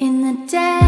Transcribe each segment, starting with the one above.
In the day,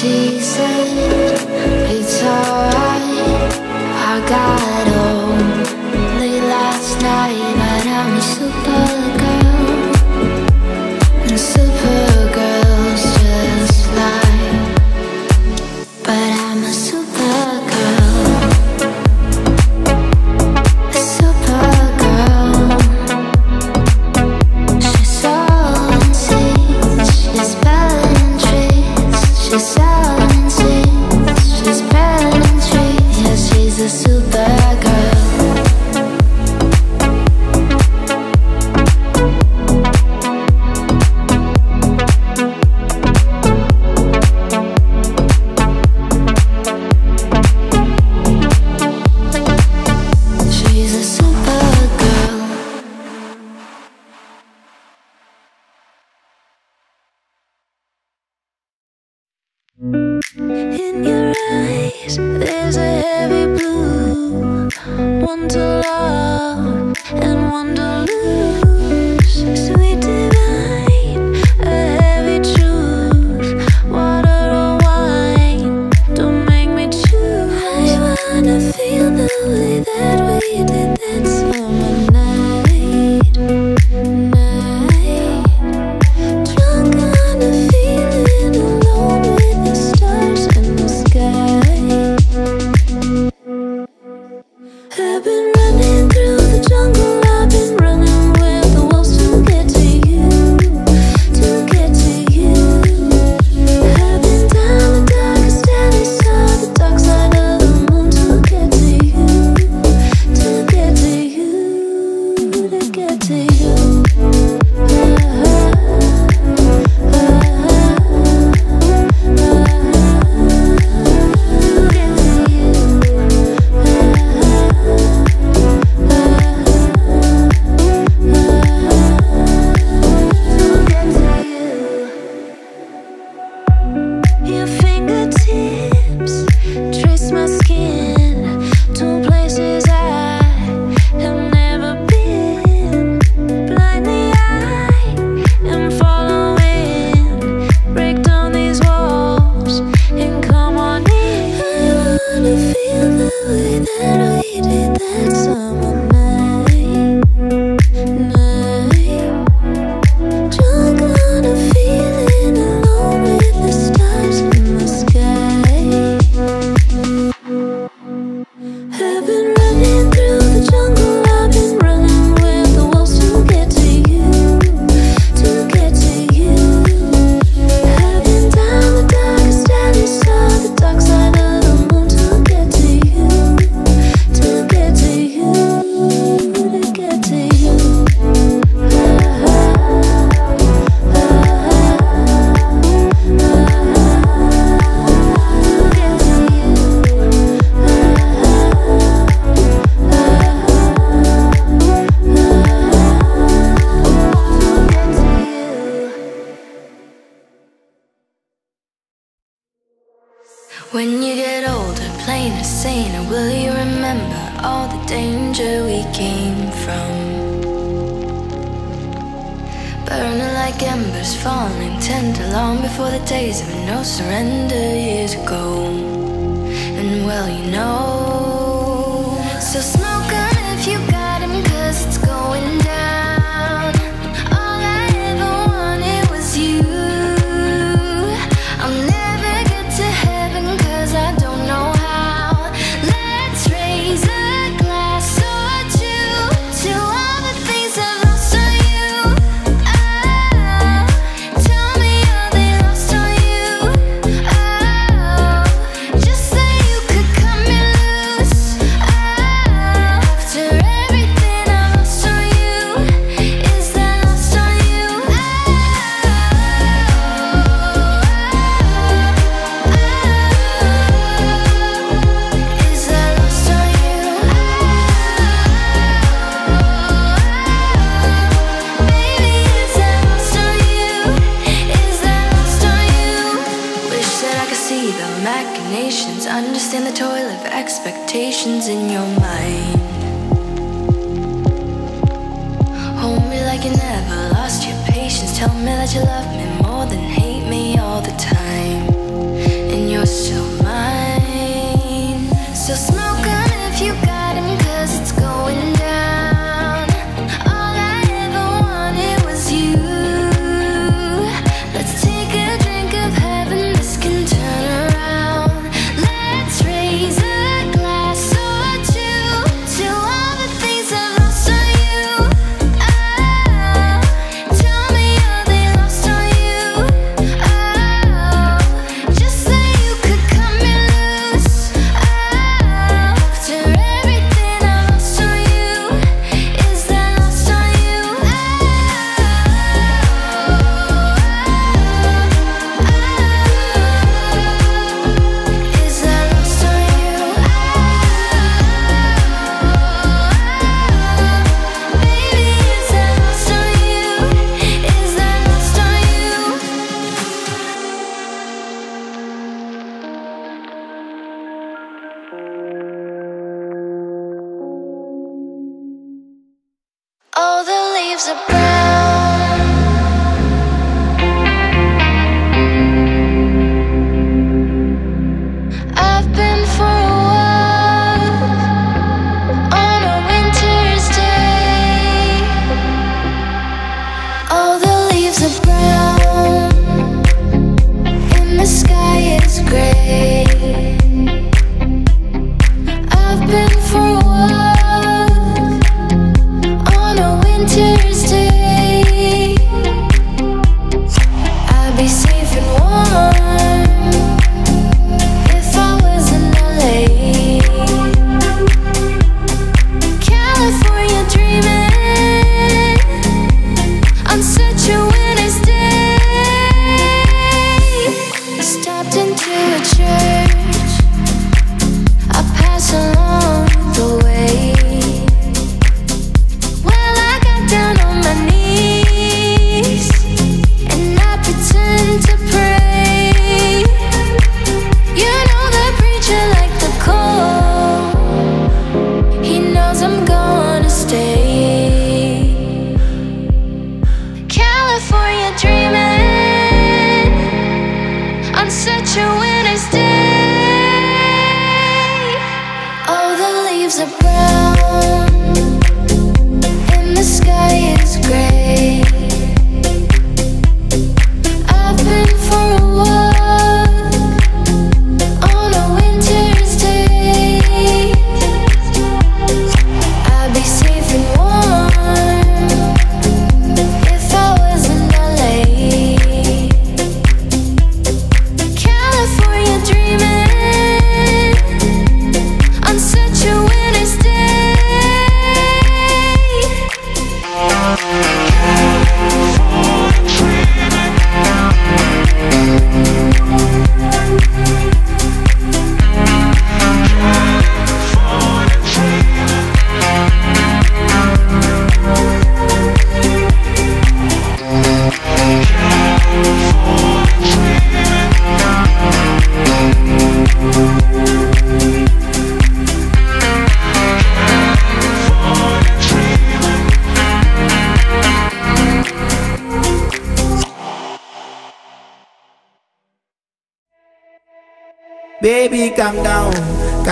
she said, It's alright, I got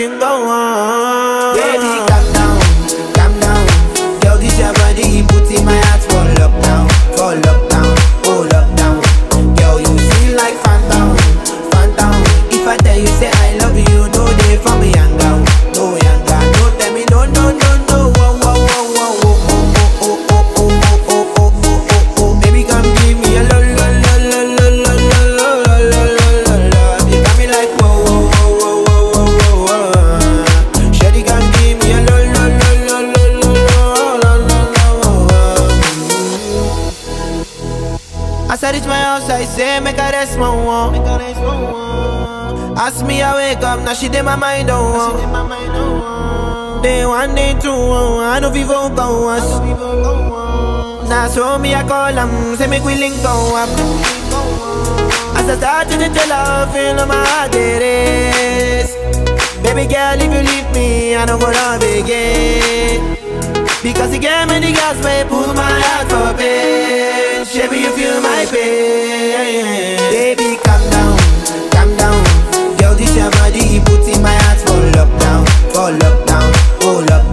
chingón she did my mind, oh, oh. Day one, day two, oh, I know vivo us. Nah, so me, I call them, say me we link go up. As I started to tell her, feel my heart, it is. Baby girl, if you leave me, I don't go love again. Because you gave me the gas, way pull my heart for pain. Baby, you feel my pain. Baby, somebody put in my heart for lockdown, for lockdown, oh lockdown.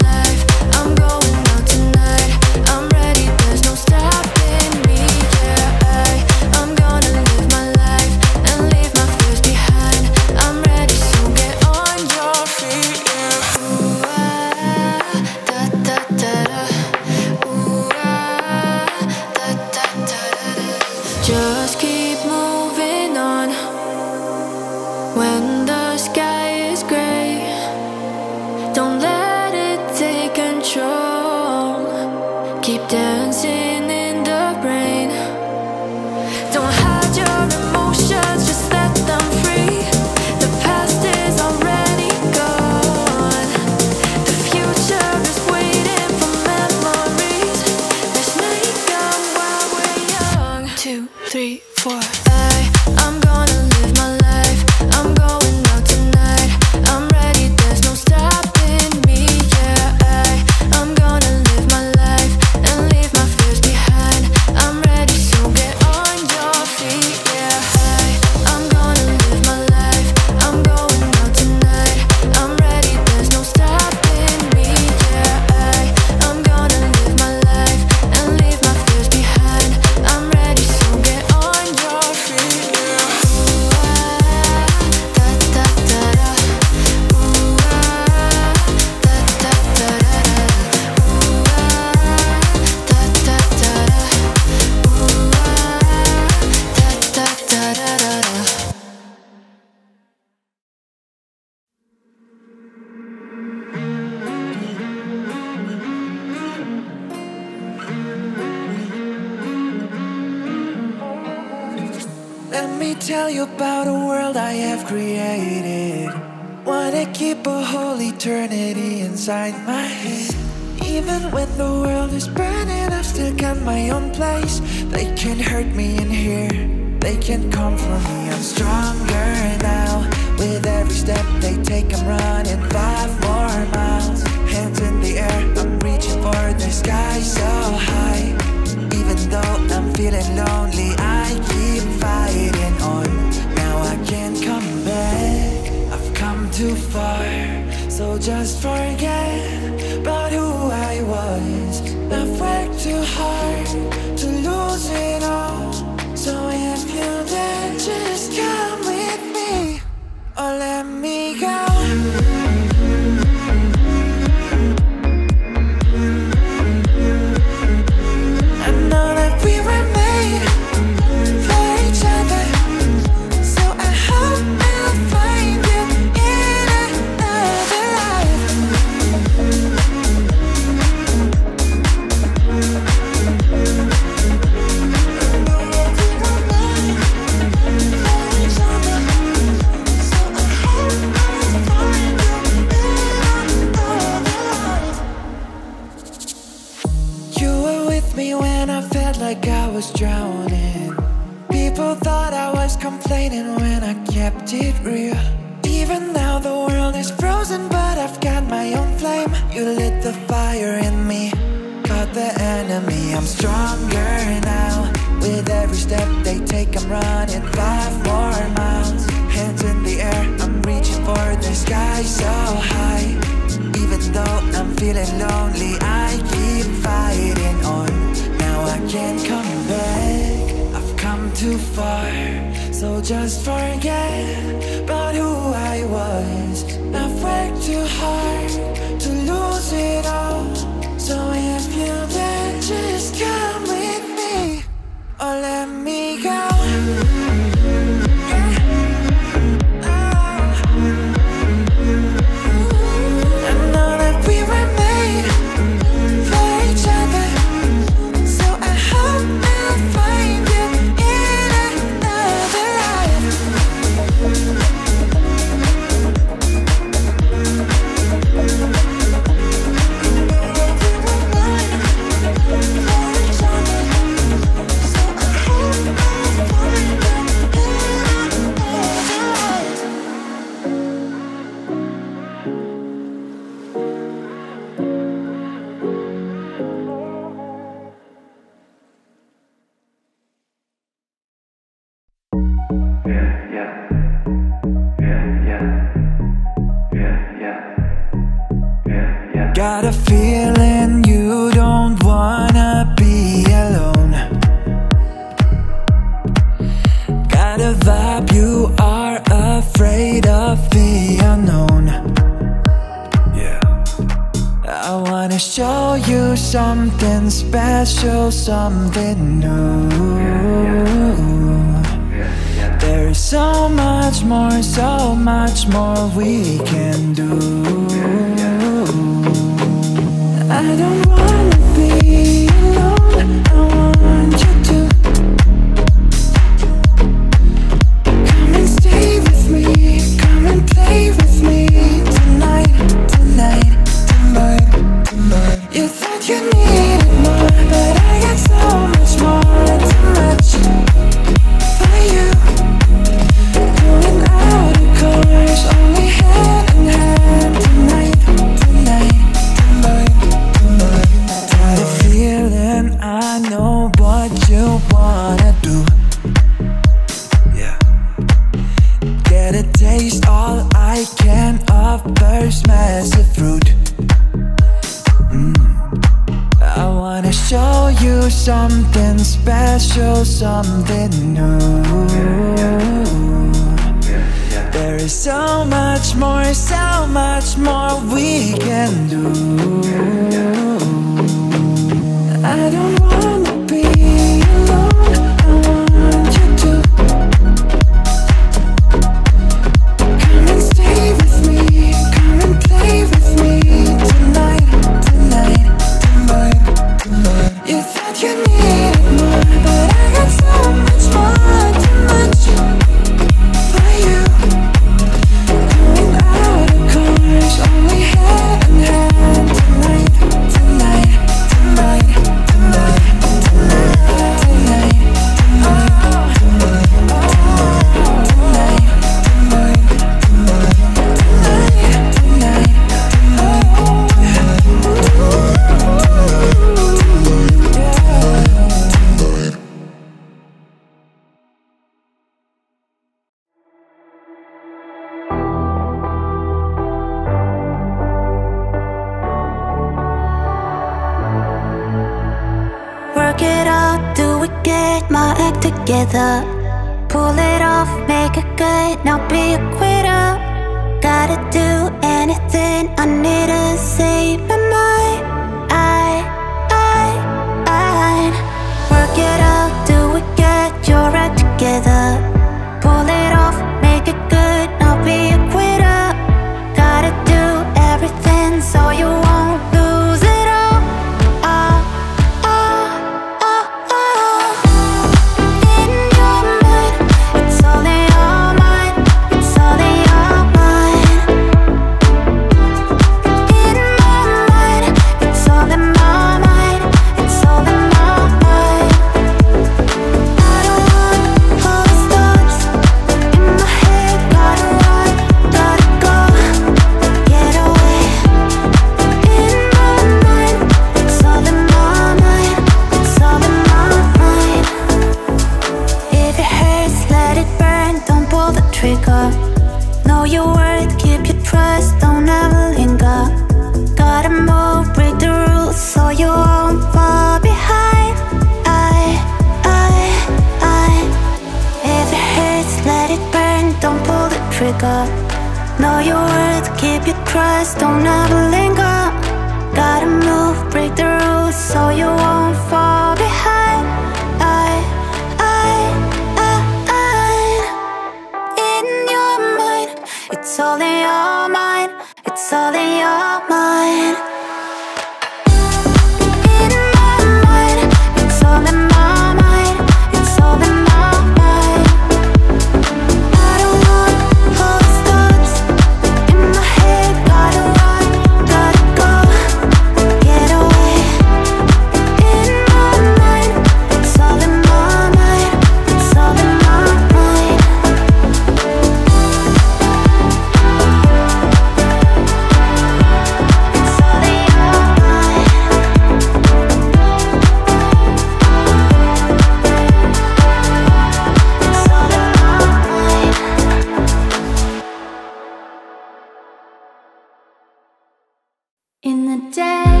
In the day,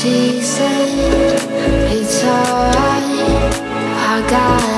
she said, It's alright, I got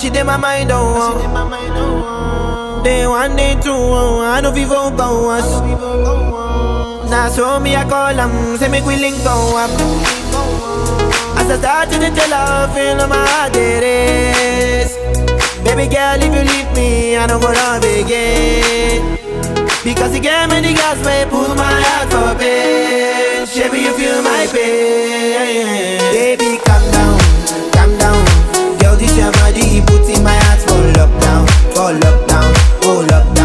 she did my mind, oh. oh. Day one, day two, oh. oh. I know vivo boas. Now oh, so me I call them, say me we link go up. As I start to tell her, feel my heart it is. Baby girl, if you leave me, I don't go love again. Because you gave me the gas, may pull my heart for pain. Baby, you feel my pain. Baby, put in my heart for lockdown, for lockdown, oh lockdown.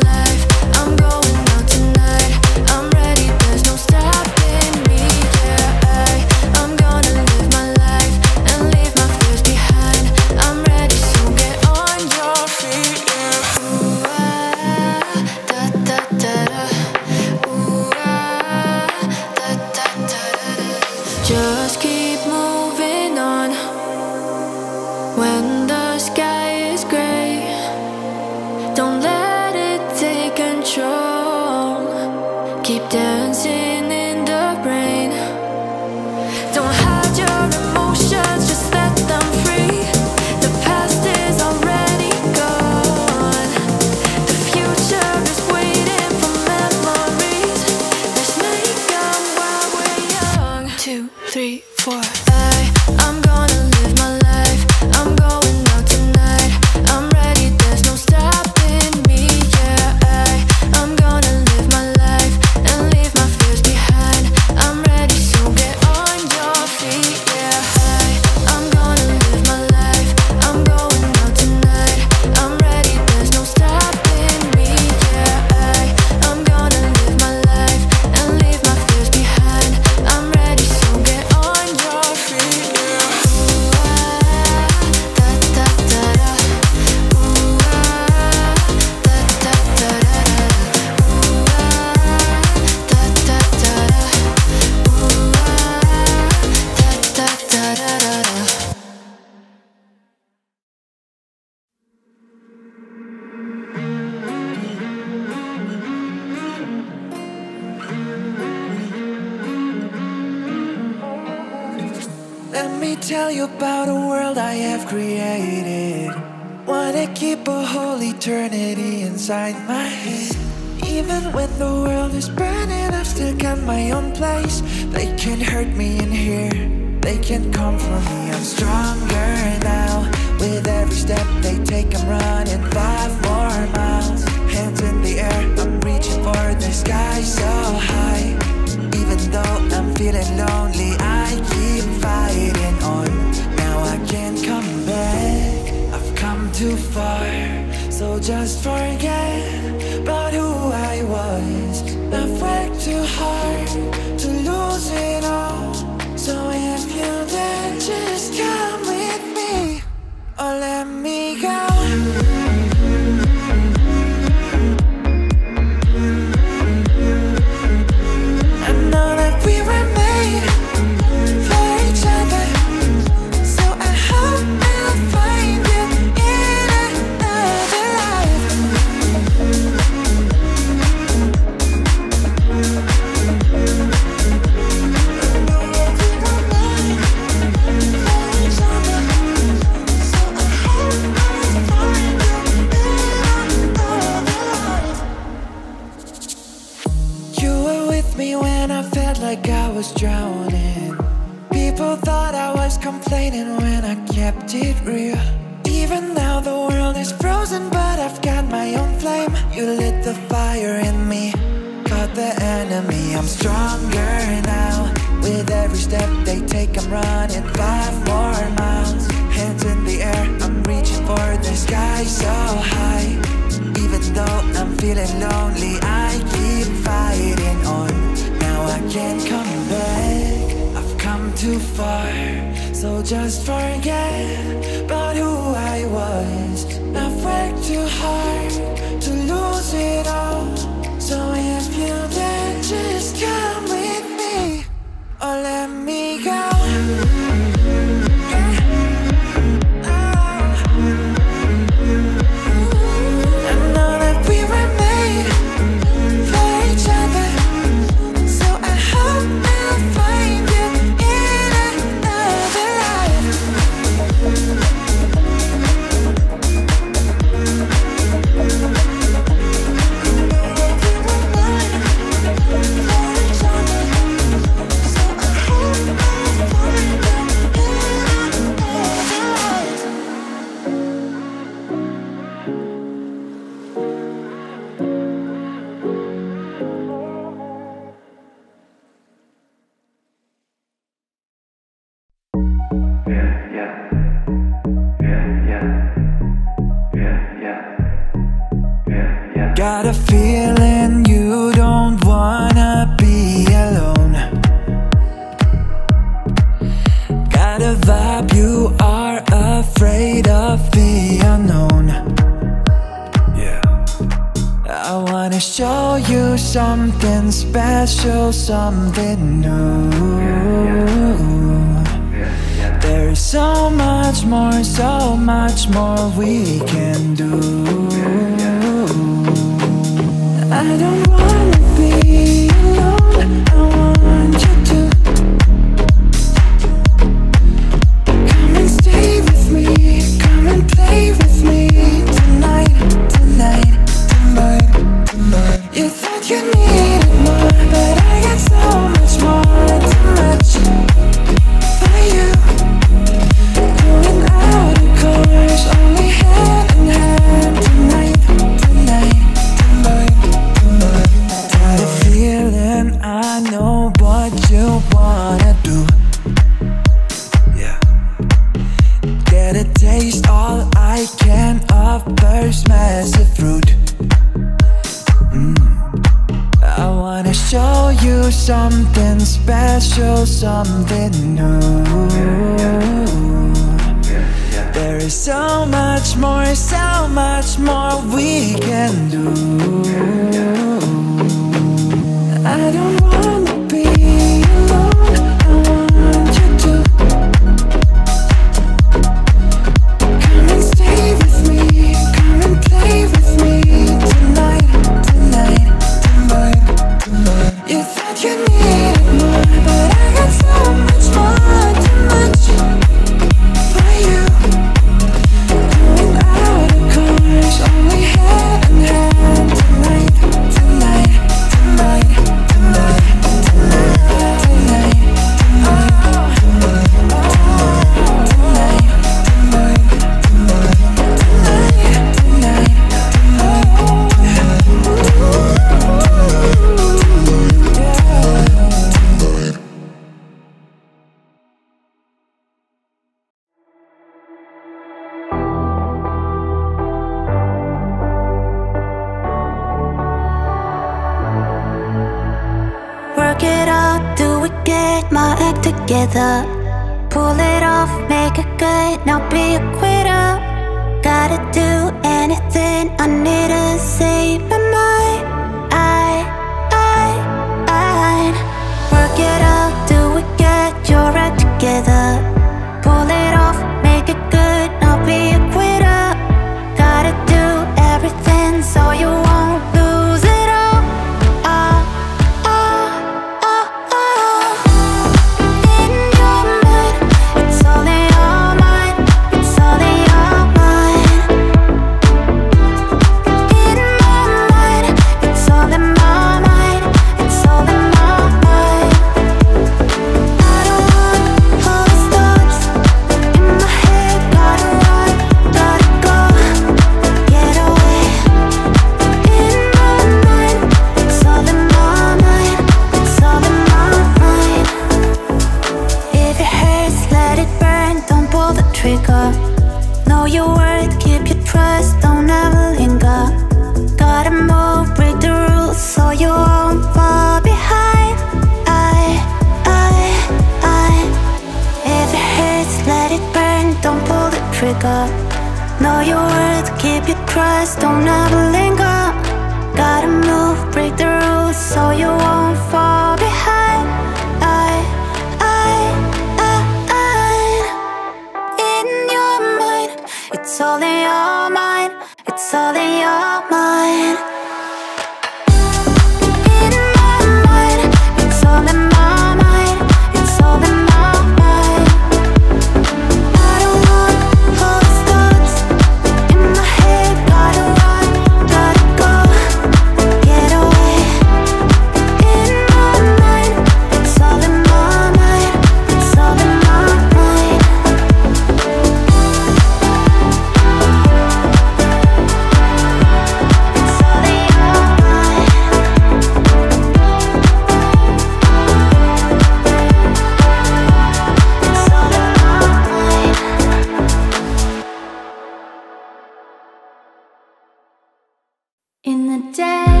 The day,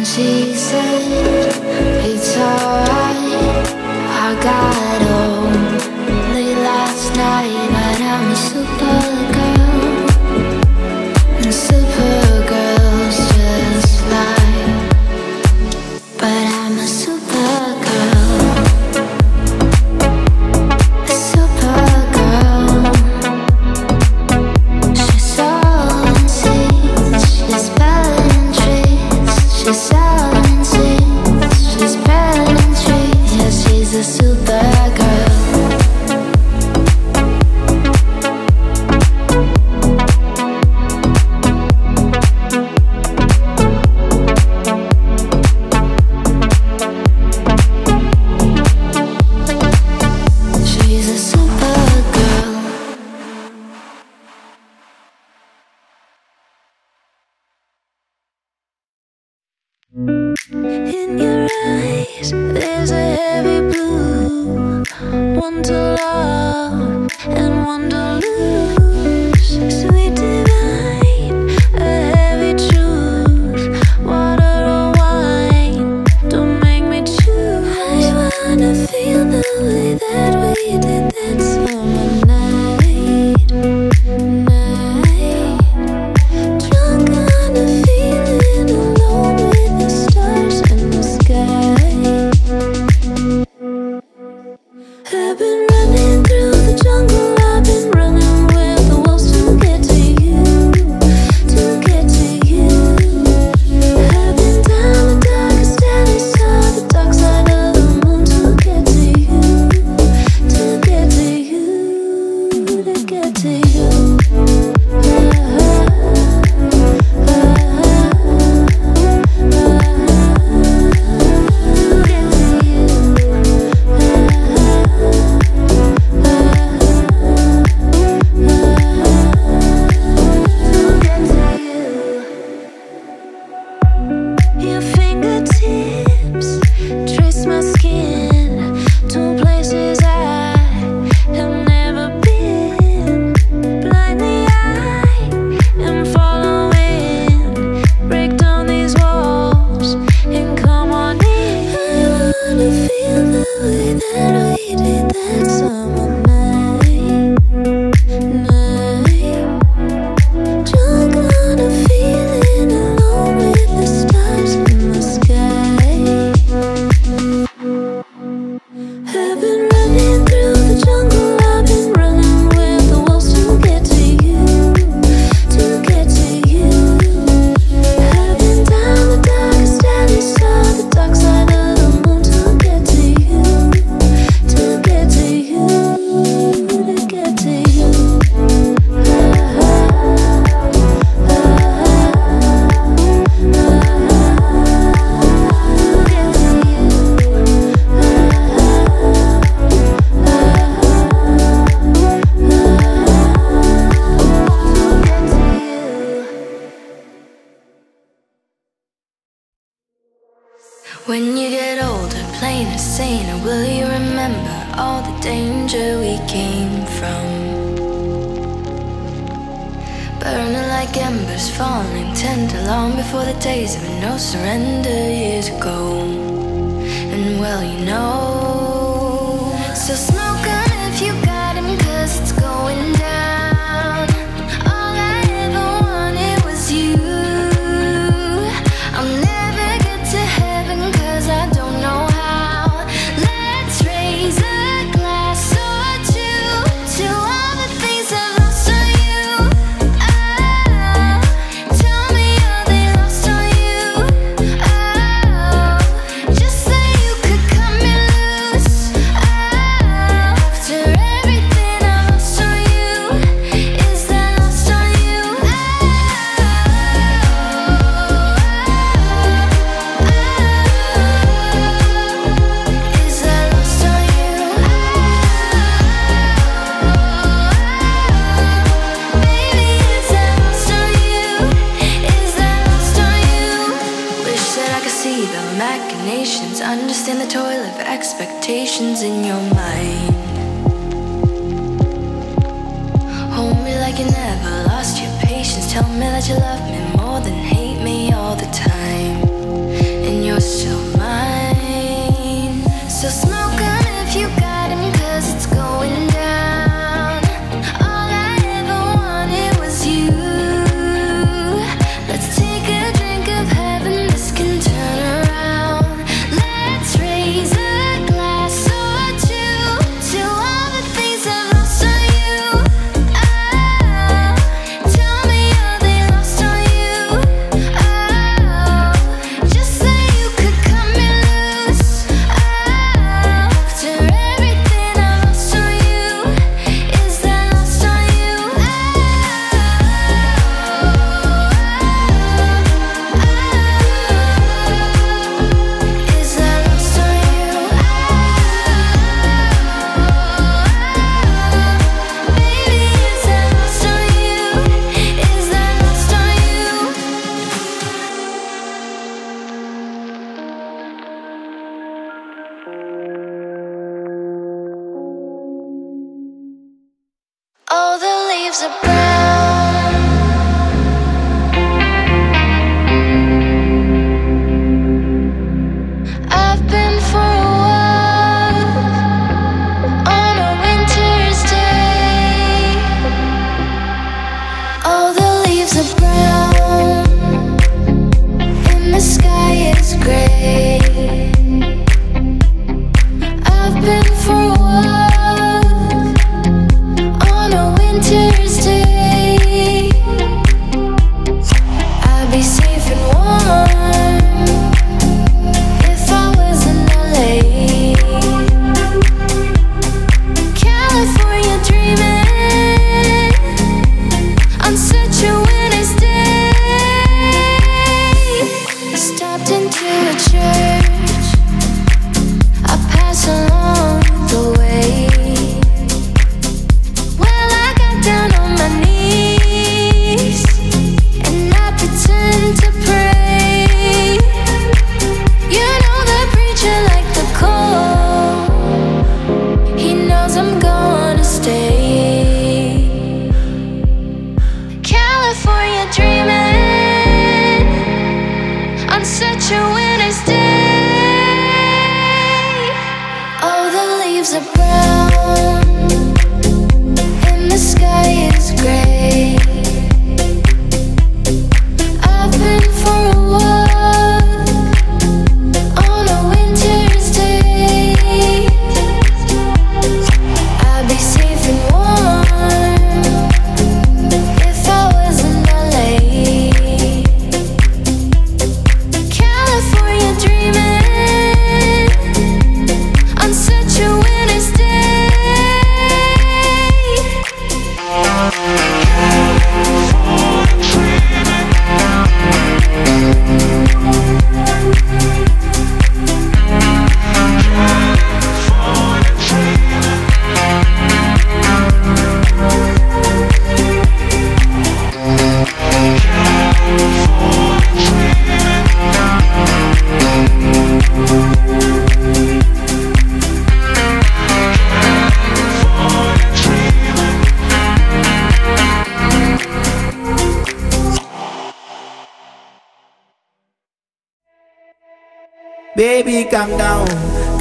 And she said, It's alright, I got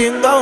Tinder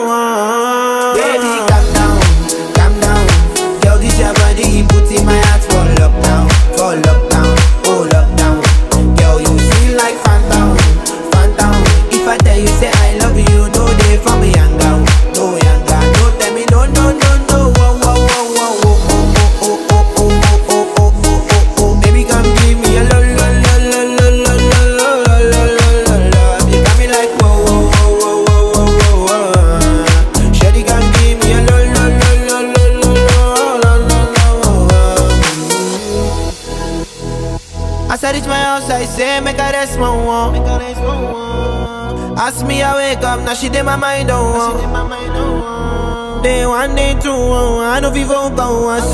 now she did my mind on oh. Day one, day two, oh, I know vivo bones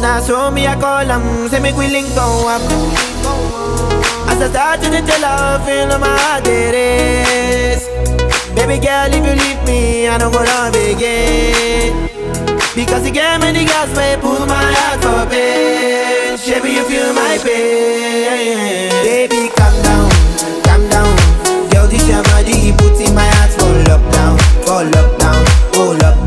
Now so me I call them, say me we link go up. As I start to tell her, feel my heart it is. Baby girl, if you leave me, I don't go love again. Because you gave me the gas, may pull my heart for pain. Baby, you feel my pain. Baby, put in my heart, fall up down, fall up down, fall up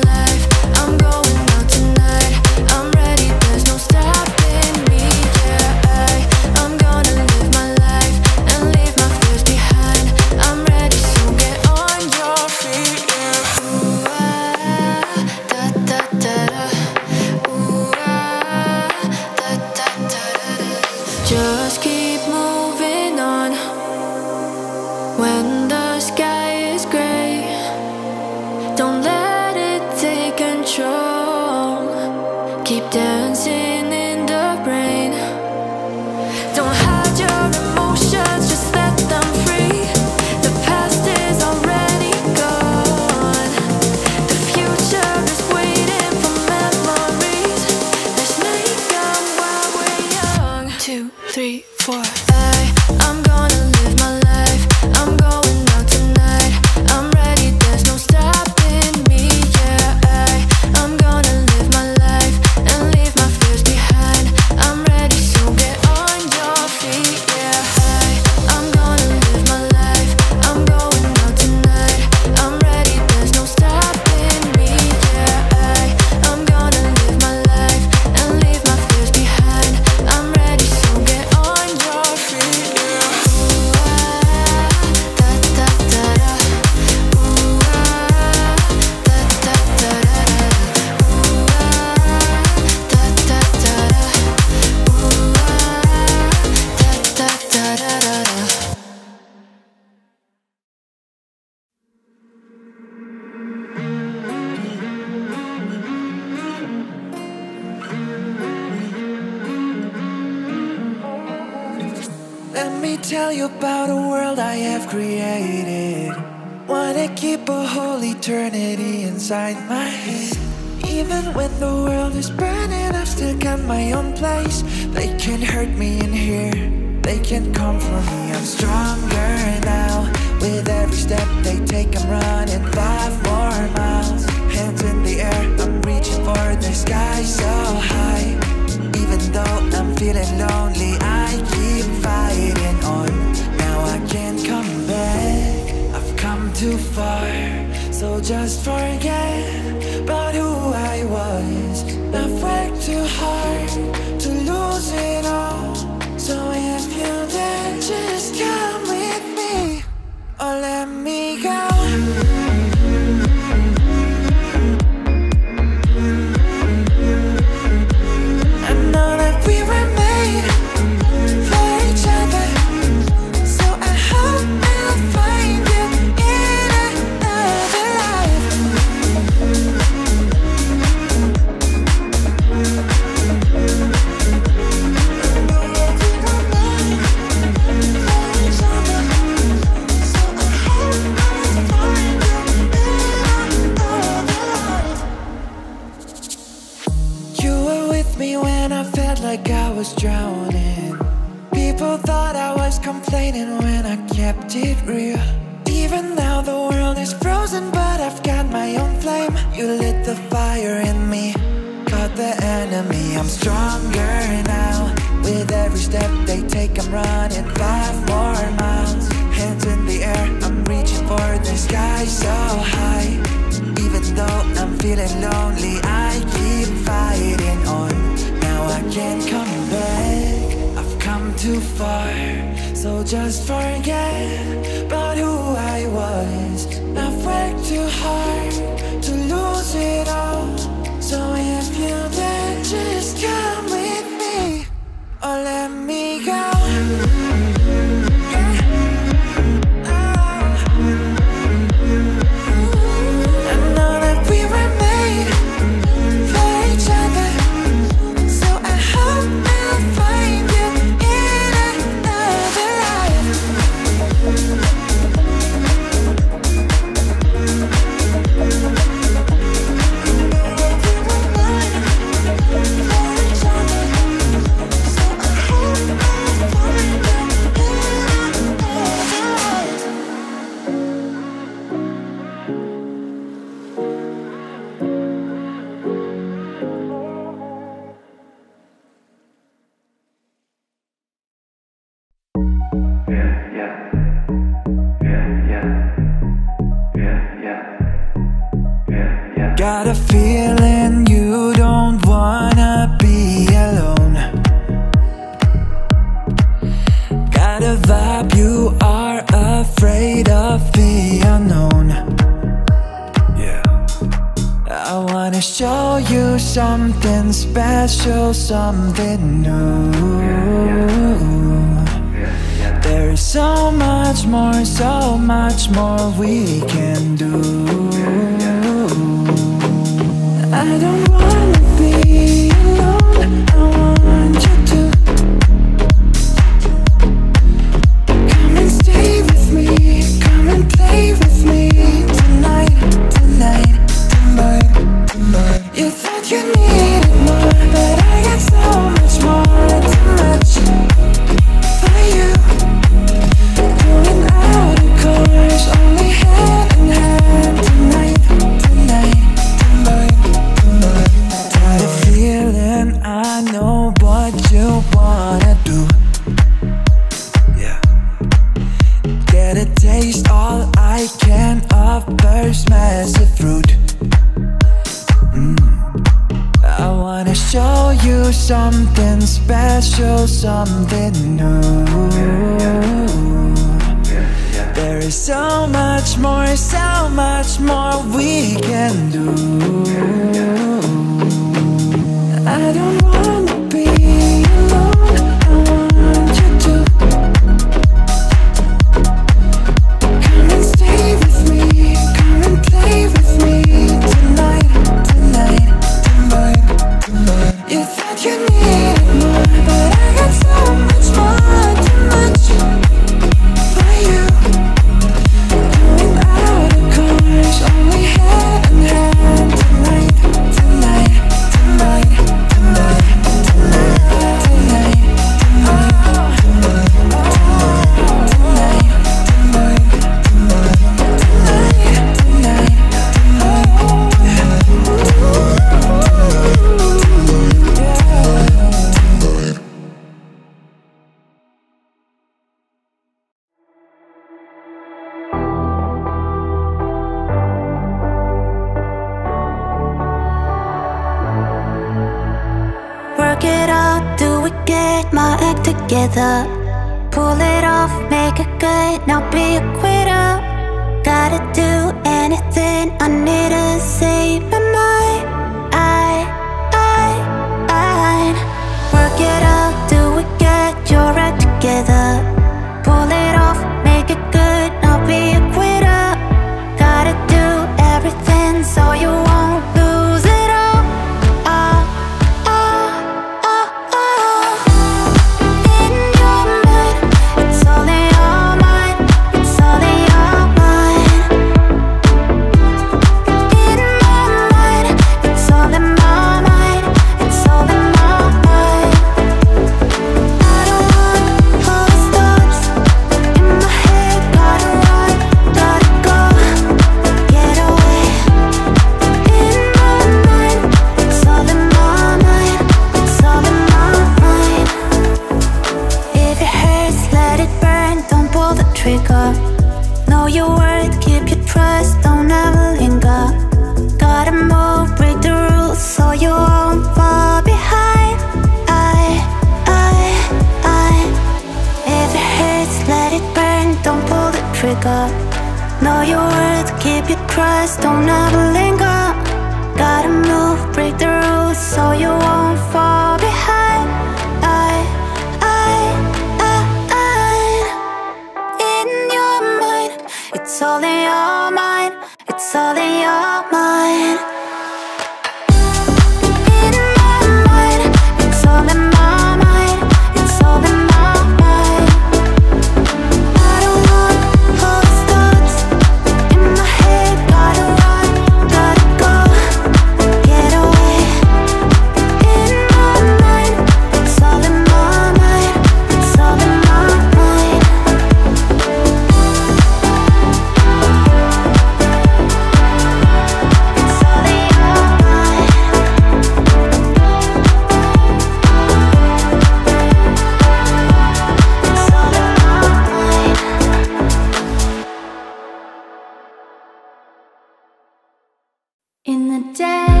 day,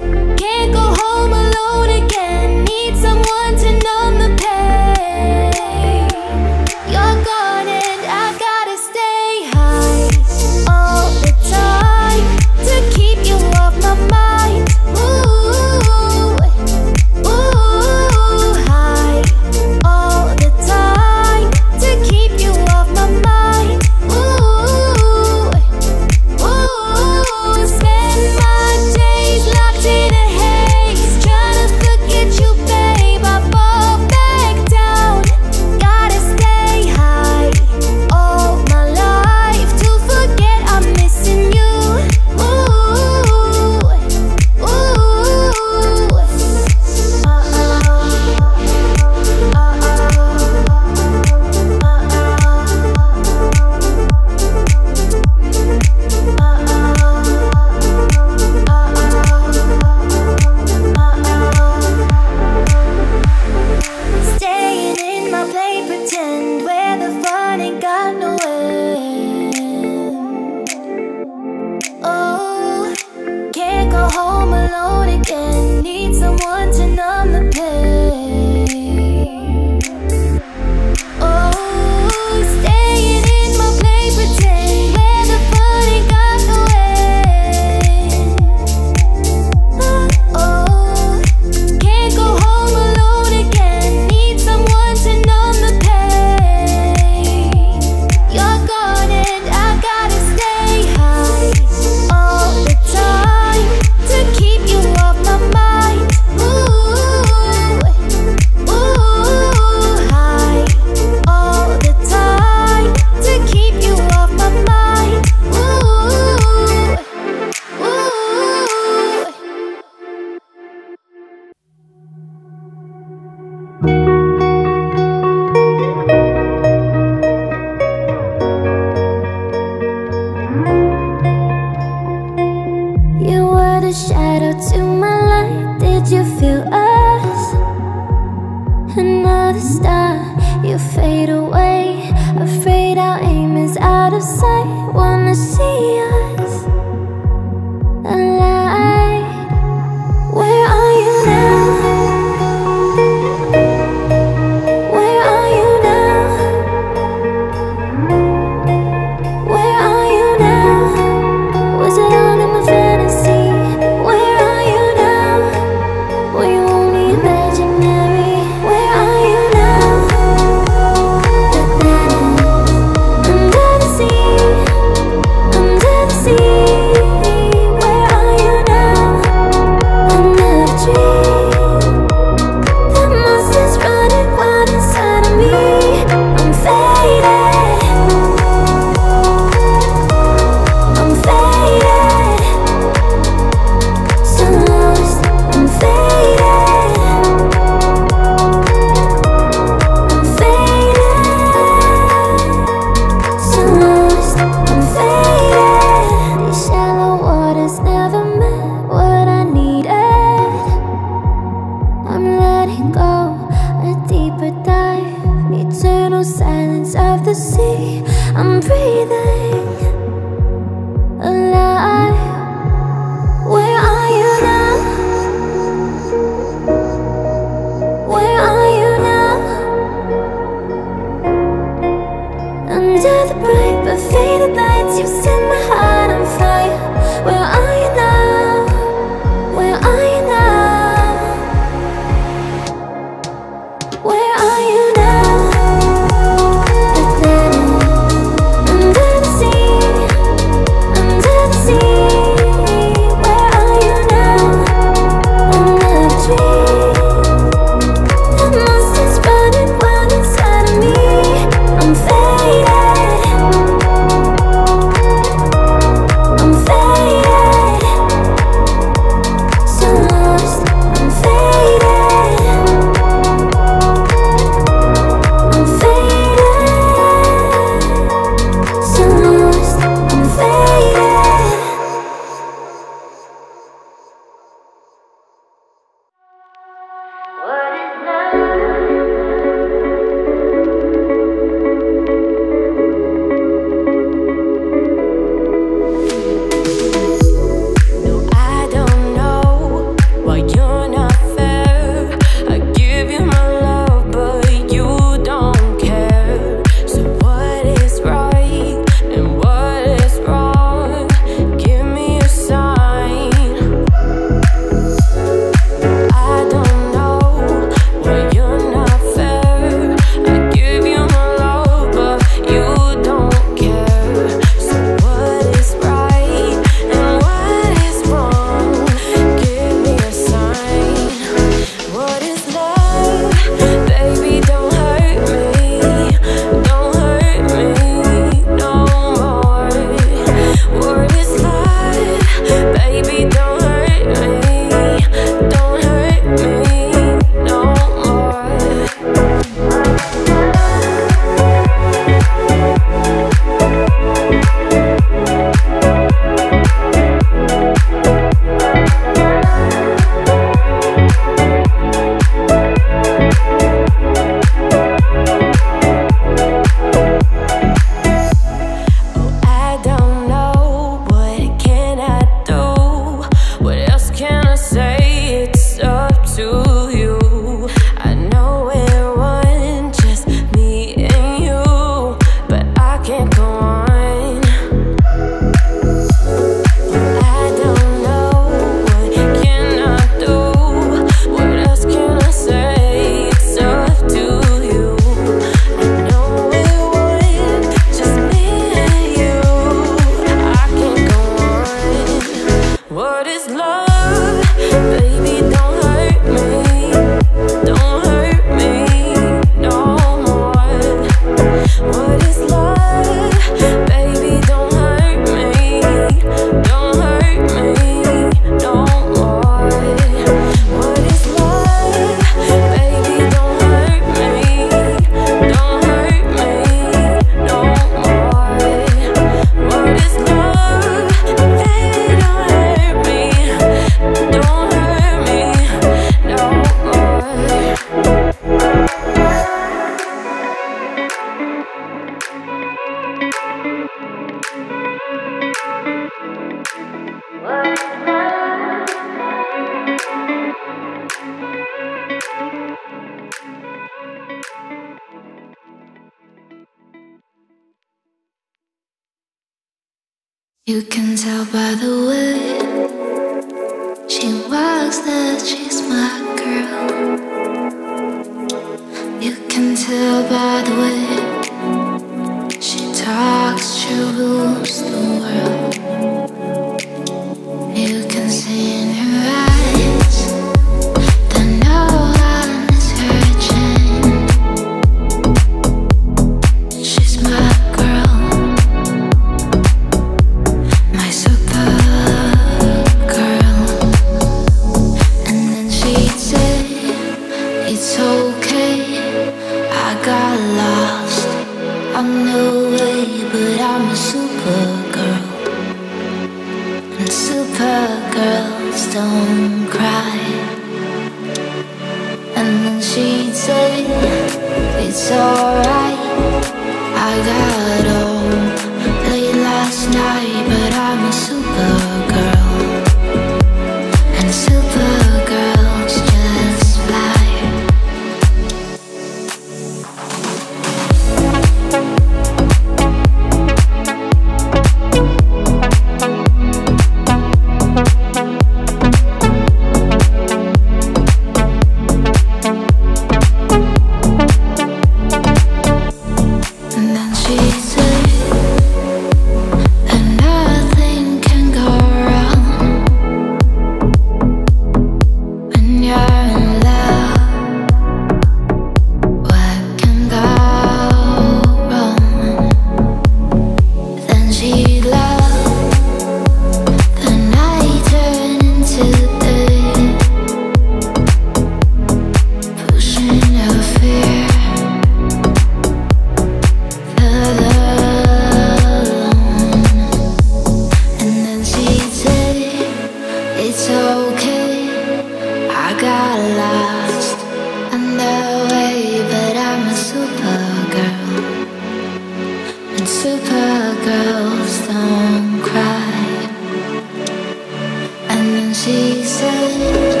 And she said,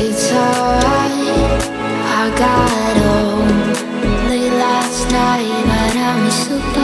it's alright. I got home late last night And I'm super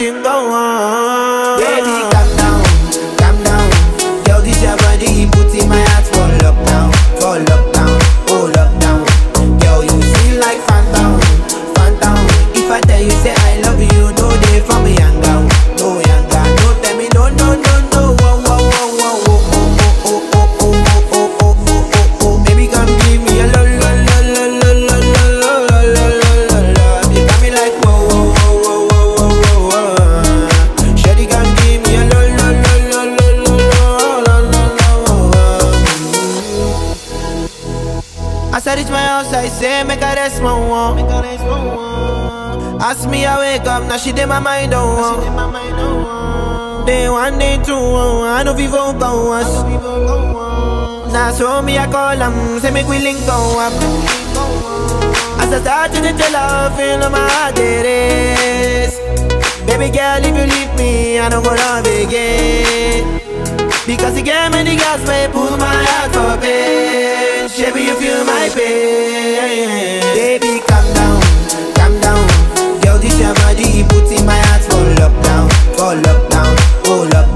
chinga this one. Ask me, I wake up, now she did my mind on one. Day one, day two, oh, I know people go us. Now, so me, I call them, say, make we link go up. As I start to the love, feel my heart, it is. Baby girl, if you leave me, I don't go love again. Because you gave me the gas, babe, pull my heart for bed. Show me you feel my pain. Baby, calm down, calm down. Girl, this your body, put in my heart for lockdown, for lockdown, oh lockdown.